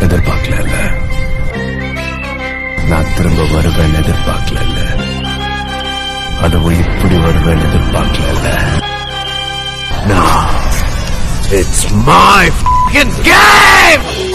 எதிர்பார்க்கல. நான் திரும்ப வருவேன் எதிர்பார்க்கல. அதுவும் இப்படி வருவேன் எதிர்பார்க்கல. நான் இட்ஸ் மை game!